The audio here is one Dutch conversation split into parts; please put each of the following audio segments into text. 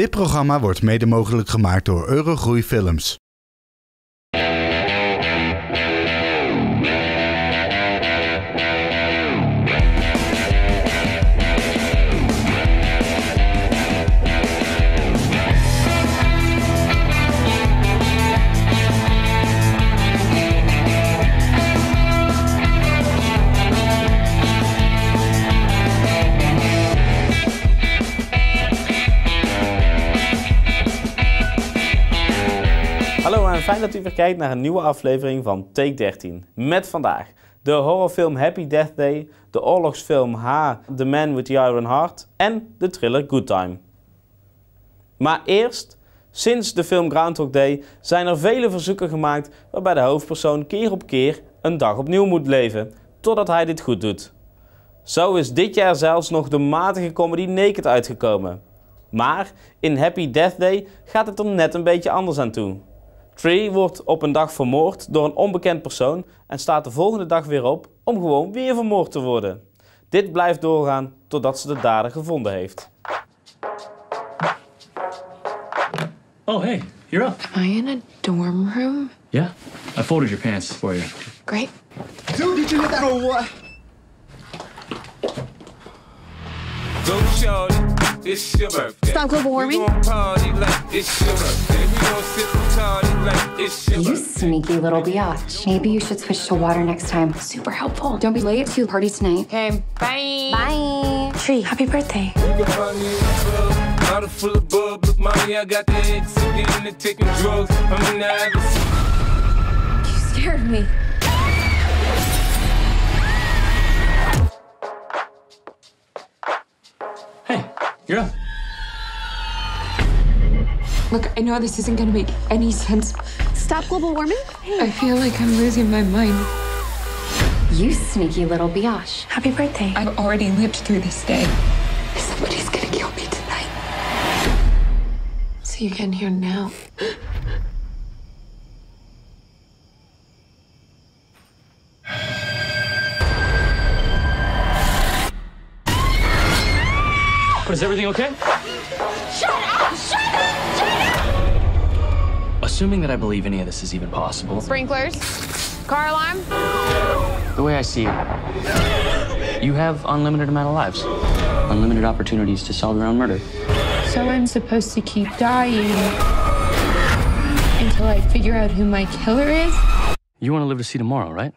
Dit programma wordt mede mogelijk gemaakt door Eurogroei Films. Fijn dat u weer kijkt naar een nieuwe aflevering van Take 13. Met vandaag de horrorfilm Happy Death Day, de oorlogsfilm H, The Man with the Iron Heart en de thriller Good Time. Maar eerst, sinds de film Groundhog Day zijn er vele verzoeken gemaakt waarbij de hoofdpersoon keer op keer een dag opnieuw moet leven, totdat hij dit goed doet. Zo is dit jaar zelfs nog de matige comedy Naked uitgekomen. Maar in Happy Death Day gaat het er net een beetje anders aan toe. Tree wordt op een dag vermoord door een onbekend persoon en staat de volgende dag weer op om gewoon weer vermoord te worden. Dit blijft doorgaan totdat ze de dader gevonden heeft. Oh, hey, you're up. Am I in a dorm room? Yeah, I folded your pants for you. Great. Dude, did you let that or what? Go shorty, it's your birthday. Stop global warming. We gon' party like it's your birthday. You sneaky little biatch. Maybe you should switch to water next time. Super helpful. Don't be late to the party tonight. Okay, bye. Bye. Tree, happy birthday. You scared me. Hey, you're up. Look, I know this isn't gonna make any sense. Stop global warming? I feel like I'm losing my mind. You sneaky little biatch. Happy birthday. I've already lived through this day. Somebody's gonna kill me tonight. So you're getting here now. But is everything okay? Assuming that I believe any of this is even possible, Sprinklers? Car alarm? the way I see it, you have unlimited amount of lives, unlimited opportunities to solve your own murder. So I'm supposed to keep dying until I figure out who my killer is? You want to live to see tomorrow, right?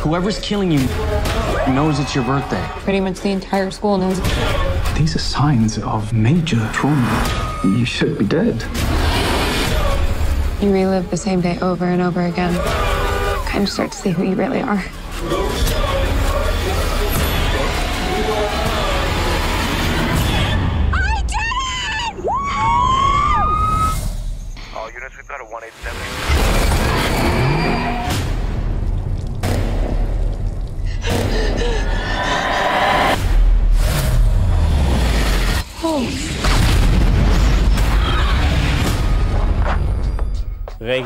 Whoever's killing you knows it's your birthday. Pretty much the entire school knows. These are signs of major trauma. You should be dead. You relive the same day over and over again. Kind of start to see who you really are.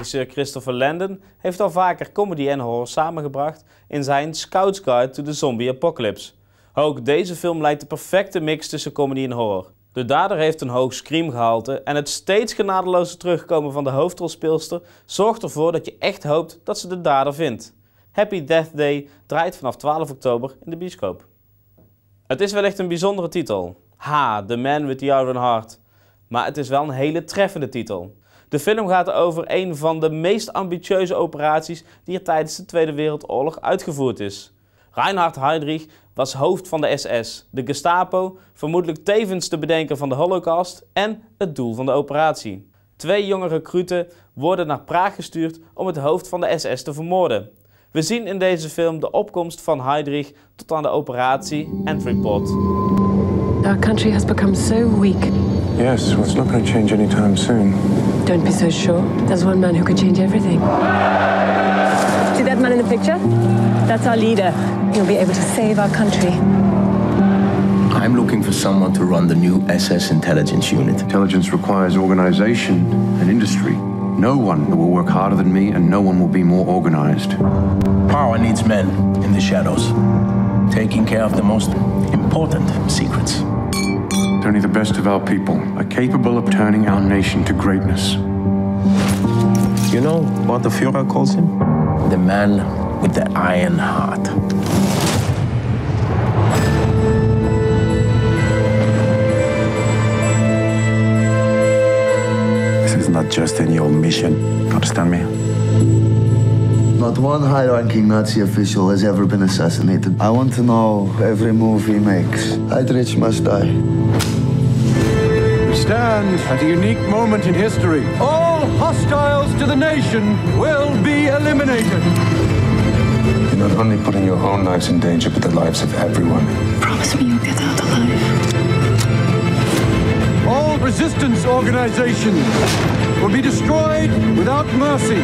Regisseur Christopher Landon heeft al vaker comedy en horror samengebracht in zijn Scout's Guide to the Zombie Apocalypse. Ook deze film lijkt de perfecte mix tussen comedy en horror. De dader heeft een hoog screamgehalte en het steeds genadeloze terugkomen van de hoofdrolspeelster zorgt ervoor dat je echt hoopt dat ze de dader vindt. Happy Death Day draait vanaf 12 oktober in de bioscoop. Het is wellicht een bijzondere titel. Ha, The Man with the Iron Heart. Maar het is wel een hele treffende titel. De film gaat over een van de meest ambitieuze operaties die er tijdens de Tweede Wereldoorlog uitgevoerd is. Reinhard Heydrich was hoofd van de SS, de Gestapo, vermoedelijk tevens de bedenker van de Holocaust en het doel van de operatie. Twee jonge recruten worden naar Praag gestuurd om het hoofd van de SS te vermoorden. We zien in deze film de opkomst van Heydrich tot aan de operatie Entrepot. Our country has become so weak. Yes, well, it's not going to change anytime soon. Don't be so sure. There's one man who could change everything. See that man in the picture? That's our leader. He'll be able to save our country. I'm looking for someone to run the new SS intelligence unit. Intelligence requires organization and industry. No one will work harder than me, and no one will be more organized. Power needs men in the shadows, taking care of the most important secrets. Only the best of our people are capable of turning our nation to greatness. You know what the Führer calls him? The man with the iron heart. This is not just any old mission. Understand me? Not one high ranking Nazi official has ever been assassinated. I want to know every move he makes. Heydrich must die. We stand at a unique moment in history. All hostiles to the nation will be eliminated. You're not only putting your own lives in danger, but the lives of everyone. Promise me you'll get out alive. All resistance organizations will be destroyed without mercy.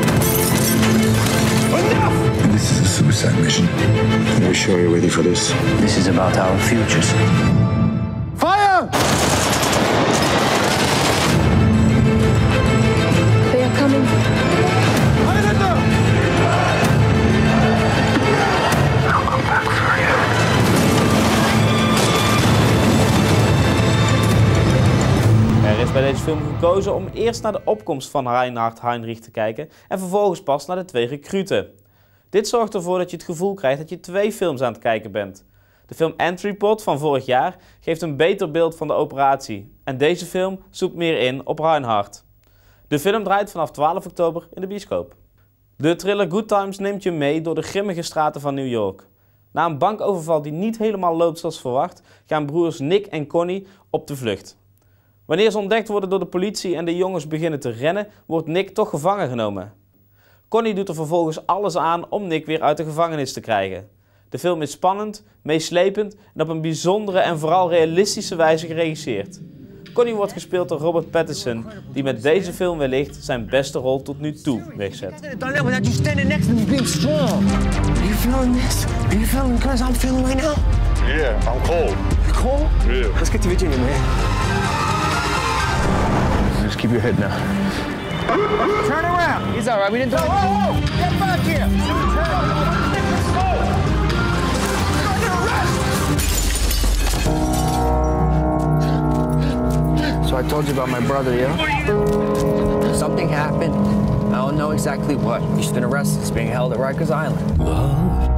Enough! And this is a suicide mission. Are you sure you're ready for this? This is about our futures. Film gekozen om eerst naar de opkomst van Reinhard Heinrich te kijken en vervolgens pas naar de twee recruten. Dit zorgt ervoor dat je het gevoel krijgt dat je twee films aan het kijken bent. De film Entry Pot van vorig jaar geeft een beter beeld van de operatie en deze film zoekt meer in op Reinhard. De film draait vanaf 12 oktober in de bioscoop. De thriller Good Times neemt je mee door de grimmige straten van New York. Na een bankoverval die niet helemaal loopt zoals verwacht, gaan broers Nick en Connie op de vlucht. Wanneer ze ontdekt worden door de politie en de jongens beginnen te rennen, wordt Nick toch gevangen genomen. Connie doet er vervolgens alles aan om Nick weer uit de gevangenis te krijgen. De film is spannend, meeslepend en op een bijzondere en vooral realistische wijze geregisseerd. Connie wordt gespeeld door Robert Pattinson, die met deze film wellicht zijn beste rol tot nu toe wegzet. Done that without you standing next to me being strong. Are you feeling this? Are you feeling the cause I'm feeling right now? Yeah, I'm cold. You cold? Yeah. Let's get to Virginia, man. Just keep your head now. Turn around. He's all right. We didn't do it. Whoa, whoa, whoa. Get back here. So I told you about my brother, yeah? Something happened. I don't know exactly what. He's been arrested. He's being held at Rikers Island. My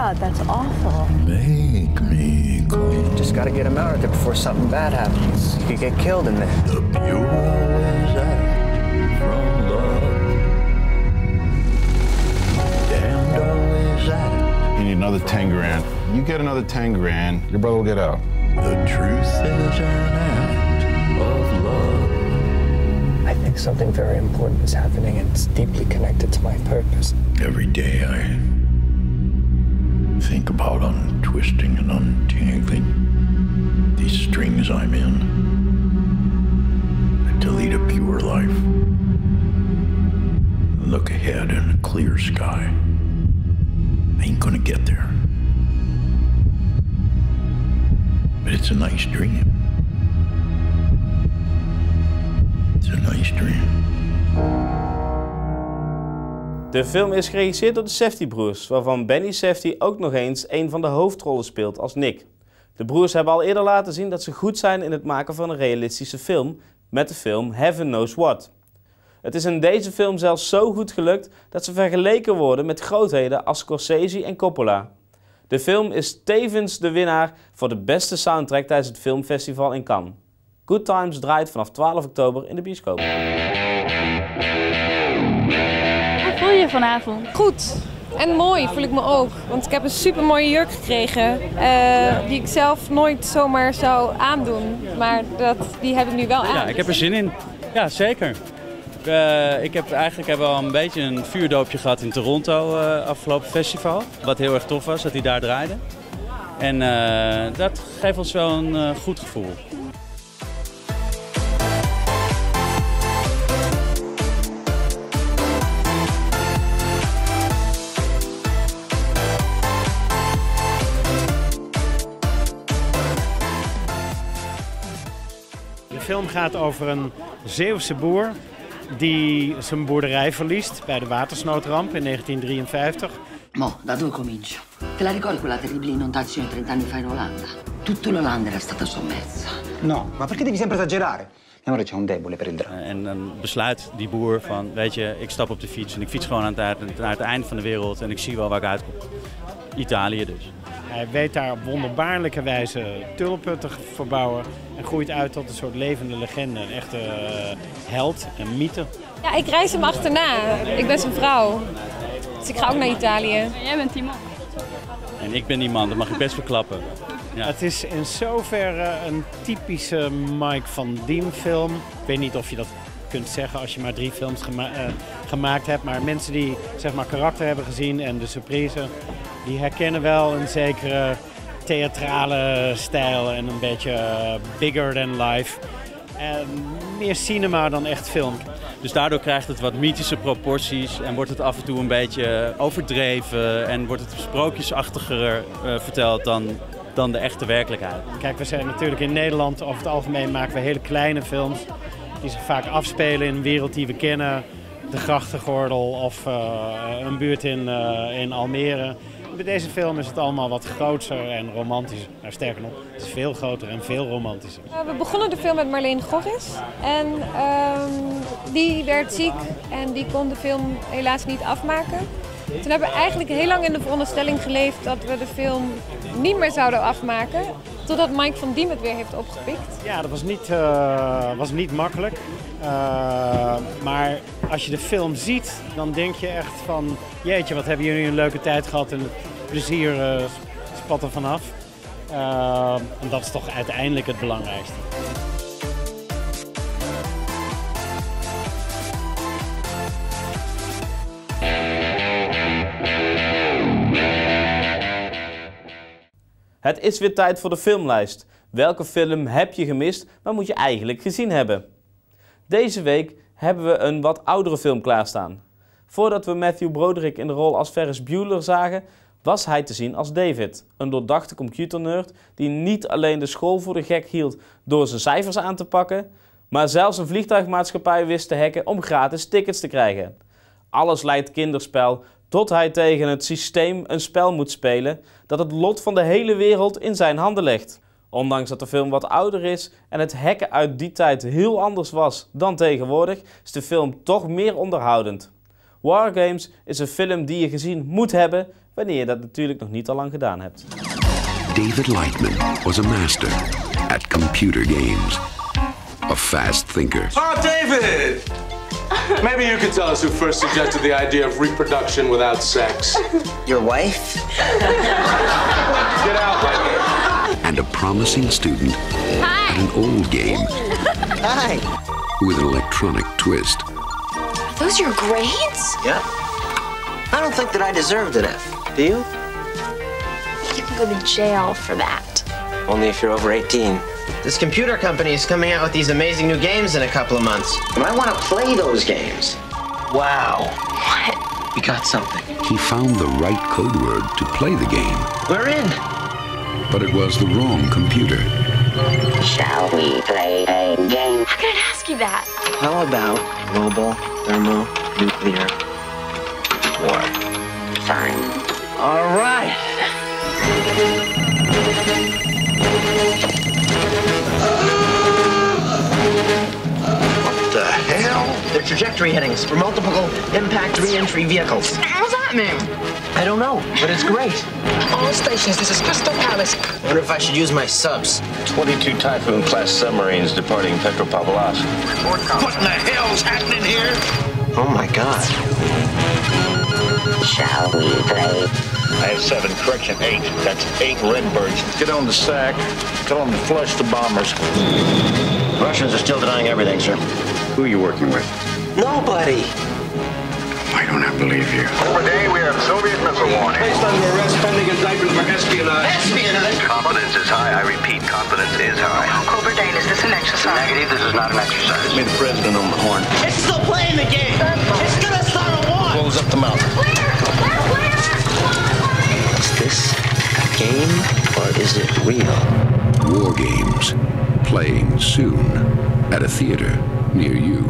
god, that's awful. Make me clean. Just gotta get him out of there before something bad happens. He could get killed in there. The pure always act from love. Damned always act. You need another 10 grand. You get another 10 grand, your brother will get out. The truth is an act of love. I think something very important is happening and it's deeply connected to my purpose. Every day I think about untwisting and untangling these strings I'm in to lead a pure life. Look ahead in a clear sky. I ain't gonna get there. But it's a nice dream. It's a nice dream. De film is geregisseerd door de Safety broers, waarvan Benny Safety ook nog eens een van de hoofdrollen speelt als Nick. De broers hebben al eerder laten zien dat ze goed zijn in het maken van een realistische film met de film Heaven Knows What. Het is in deze film zelfs zo goed gelukt dat ze vergeleken worden met grootheden als Scorsese en Coppola. De film is tevens de winnaar voor de beste soundtrack tijdens het filmfestival in Cannes. Good Times draait vanaf 12 oktober in de bioscoop. Vanavond? Goed. En mooi voel ik me ook. Want ik heb een super mooie jurk gekregen. eh, die ik zelf nooit zomaar zou aandoen. Maar dat, die heb ik nu wel aan. Ja, ik heb er zin in. Ja, zeker. Eh, ik heb eigenlijk heb wel een beetje een vuurdoopje gehad in Toronto eh, afgelopen festival. Wat heel erg tof was, dat hij daar draaide. En eh, dat geeft ons wel een eh, goed gevoel. De film gaat over een Zeeuwse boer die zijn boerderij verliest bij de watersnoodramp in 1953. Mo, da dove comincio? Te la ricordi quella terribile inondazione 30 anni fa in Olanda? Tutta l'Olanda era stata sommersa. No, ma perché devi sempre esagerare? Mio amore c'è un debole per il dramma. En dan besluit die boer van, weet je, ik stap op de fiets en ik fiets gewoon aan het, naar het eind van de wereld en ik zie wel waar ik uitkom. Italië dus. Hij weet daar op wonderbaarlijke wijze tulpen te verbouwen en groeit uit tot een soort levende legende, een echte eh, held, een mythe. Ja, ik reis hem achterna. Ik ben zijn vrouw. Dus ik ga ook naar Italië. En jij bent Timon. En ik ben die man, dat mag ik best verklappen. Ja. Het is in zoverre een typische Mike van Diem film. Ik weet niet of je dat kunt zeggen als je maar drie films gema eh, gemaakt hebt. Maar mensen die zeg maar karakter hebben gezien en de surprise, die herkennen wel een zekere theatrale stijl en een beetje eh, bigger than life. En meer cinema dan echt film. Dus daardoor krijgt het wat mythische proporties en wordt het af en toe een beetje overdreven en wordt het sprookjesachtiger eh, verteld dan, dan de echte werkelijkheid. Kijk, we zijn natuurlijk in Nederland over het algemeen maken we hele kleine films die zich vaak afspelen in een wereld die we kennen. De grachtengordel of eh, een buurt in, in Almere. Bij deze film is het allemaal wat groter en romantischer. Nou, sterker nog, het is veel groter en veel romantischer. Uh, we begonnen de film met Marleen Gorris. En ehm, die werd ziek en die kon de film helaas niet afmaken. Toen hebben we eigenlijk heel lang in de veronderstelling geleefd dat we de film niet meer zouden afmaken. Totdat Mike van Diem het weer heeft opgepikt. Ja, dat was niet, uh, was niet makkelijk. Uh, maar als je de film ziet, dan denk je echt van... Jeetje, wat hebben jullie een leuke tijd gehad en plezier uh, spat er vanaf. en dat is toch uiteindelijk het belangrijkste. Het is weer tijd voor de filmlijst. Welke film heb je gemist, maar moet je eigenlijk gezien hebben? Deze week hebben we een wat oudere film klaarstaan. Voordat we Matthew Broderick in de rol als Ferris Bueller zagen, was hij te zien als David, een doordachte computernerd die niet alleen de school voor de gek hield door zijn cijfers aan te pakken, maar zelfs een vliegtuigmaatschappij wist te hacken om gratis tickets te krijgen. Alles lijkt kinderspel tot hij tegen het systeem een spel moet spelen dat het lot van de hele wereld in zijn handen legt. Ondanks dat de film wat ouder is en het hacken uit die tijd heel anders was dan tegenwoordig, is de film toch meer onderhoudend. Wargames is een film die je gezien moet hebben wanneer je dat natuurlijk nog niet al lang gedaan hebt. David Lightman was a master at computer games. A fast thinker. Oh, David! Maybe you could tell us who first suggested the idea of reproduction without sex. Your wife? Get out, Lightman. And a promising student Hi. at an old game Hi. with an electronic twist. Are those your grades? Yeah. I don't think that I deserved an F. Do you? You can go to jail for that. Only if you're over 18. This computer company is coming out with these amazing new games in a couple of months. And I want to play those games. Wow. What? We got something. He found the right code word to play the game, We're in. but it was the wrong computer. Shall we play a game? How could I ask you that? How about global thermonuclear war? Fine. All right. What the hell? They're trajectory headings for multiple impact re-entry vehicles. What does that mean? I don't know, but it's great. All stations, this is Crystal Palace. I wonder if I should use my subs. 22 Typhoon class submarines departing Petropavlovsk. What in the hell's happening here? Oh my god. Shall we play? I have seven, correction, eight. That's eight Redbirds. Get on the sack. Tell them to flush the bombers. Russians are still denying everything, sir. Who are you working with? Nobody. Why don't I believe you? Today we have Soviet missile warning. Placed under arrest pending indictment for espionage. Espionage? Confidence is high. I repeat, confidence is high. Cobra Dane, is this an exercise? Negative, this is not an exercise. Made the president on the horn. It's still playing the game. It's gonna start a war. Close up the mouth. Is this a game or is it real? War games, playing soon at a theater near you.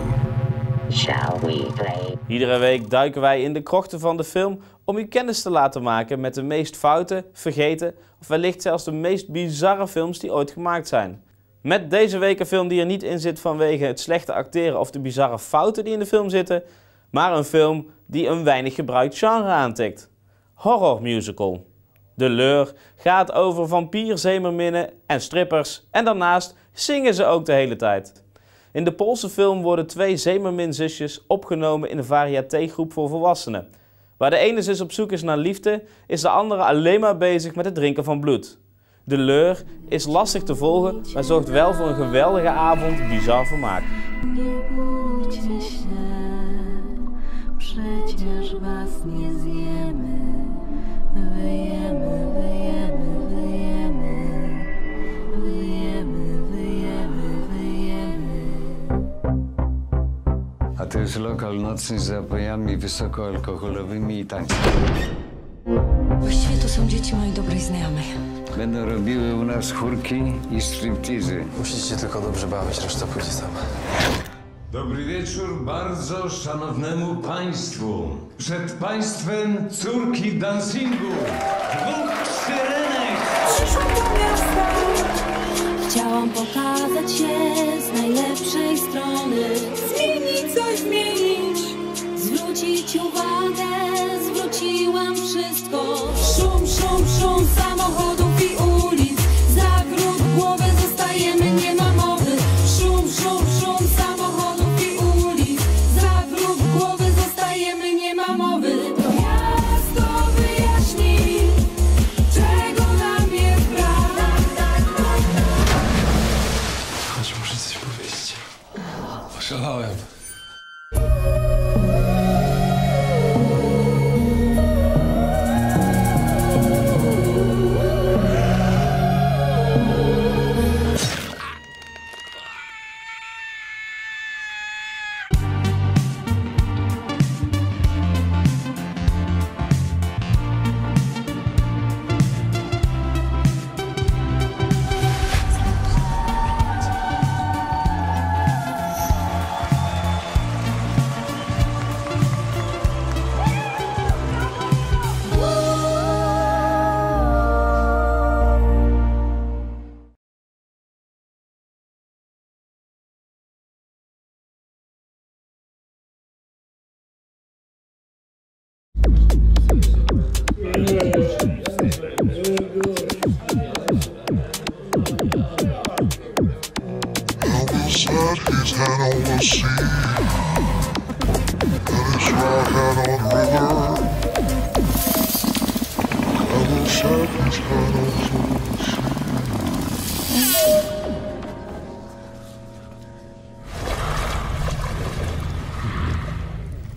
Shall we play? Iedere week duiken wij in de krochten van de film om u kennis te laten maken met de meest foute, vergeten of wellicht zelfs de meest bizarre films die ooit gemaakt zijn. Met deze week een film die er niet in zit vanwege het slechte acteren of de bizarre fouten die in de film zitten, maar een film die een weinig gebruikt genre aantikt. Horror musical. De leur gaat over vampierzeemerminnen en strippers en daarnaast zingen ze ook de hele tijd. In de Poolse film worden twee zeemerminzusjes opgenomen in een varietégroep voor volwassenen. Waar de ene zus op zoek is naar liefde, is de andere alleen maar bezig met het drinken van bloed. De leur is lastig te volgen, maar zorgt wel voor een geweldige avond bizar vermaak. Przecież was nie zjemy. Wyjemy, wyjemy, wyjemy. Wyjemy, wyjemy, wyjemy. A to jest lokal nocny z zapojami wysokoalkoholowymi i tańcem. Właściwie to są dzieci mojej dobrej znajomej. Będą robiły u nas chórki i striptizy. Musicie tylko dobrze bawić, reszta pójdzie sama. Dobry wieczór bardzo szanownemu państwu. Przed państwem córki dancingu. Dwóch syrenek. Przyszłam do. Chciałam pokazać się z najlepszej strony. Zmienić coś, zmienić. Zwrócić uwagę,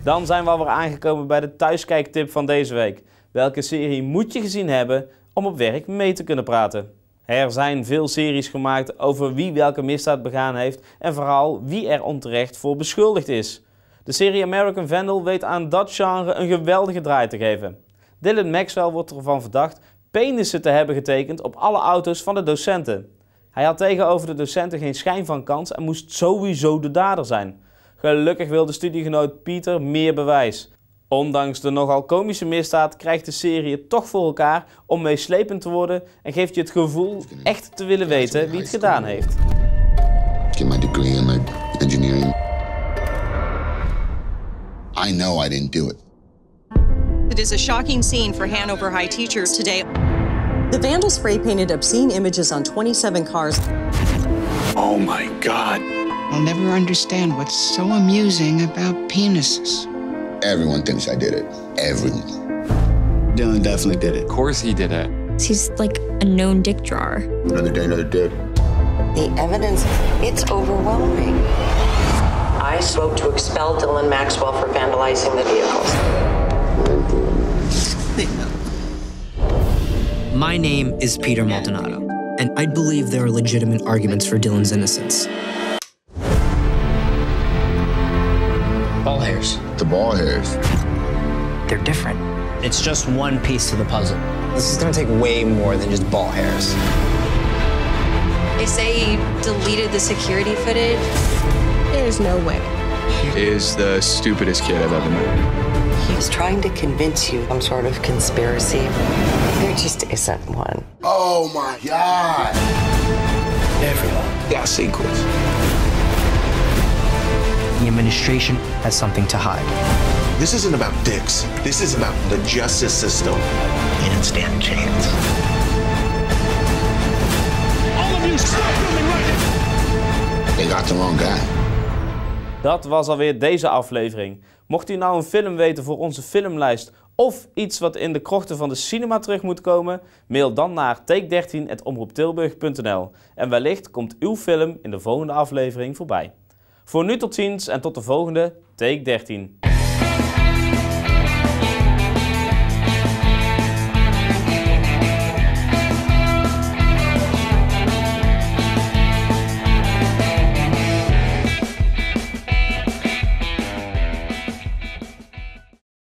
Dan zijn we alweer aangekomen bij de thuiskijktip van deze week. Welke serie moet je gezien hebben om op werk mee te kunnen praten? Er zijn veel series gemaakt over wie welke misdaad begaan heeft en vooral wie er onterecht voor beschuldigd is. De serie American Vandal weet aan dat genre een geweldige draai te geven. Dylan Maxwell wordt ervan verdacht penissen te hebben getekend op alle auto's van de docenten. Hij had tegenover de docenten geen schijn van kans en moest sowieso de dader zijn. Gelukkig wil de studiegenoot Pieter meer bewijs. Ondanks de nogal komische misdaad krijgt de serie het toch voor elkaar om meeslepend te worden en geeft je het gevoel echt te willen weten wie het gedaan heeft. Get my degree in like engineering. I know I didn't do it. It is a shocking scene for Hanover High teachers today. The vandals spray painted obscene images on 27 cars. Oh my God. I'll never understand what's so amusing about penises. Everyone thinks I did it. Everyone. Dylan definitely did it. Of course he did it. He's like a known dick drawer. Another day, another dick. The evidence, it's overwhelming. I spoke to expel Dylan Maxwell for vandalizing the vehicles. My name is Peter Maldonado, and I believe there are legitimate arguments for Dylan's innocence. Ball hairs. The ball hairs. They're different. It's just one piece to the puzzle. This is gonna take way more than just ball hairs. They say he deleted the security footage. There's no way. He is the stupidest kid I've ever met. He's trying to convince you some sort of conspiracy. There just isn't one. Oh my God. Everyone got secrets. The administration has something to hide. This isn't about dicks. This is about the justice system. You didn't stand a chance. All of you stop filming right They got the wrong guy. Dat was alweer deze aflevering. Mocht u nou een film weten voor onze filmlijst of iets wat in de krochten van de cinema terug moet komen, mail dan naar take13.omroeptilburg.nl en wellicht komt uw film in de volgende aflevering voorbij. Voor nu tot ziens en tot de volgende Take 13.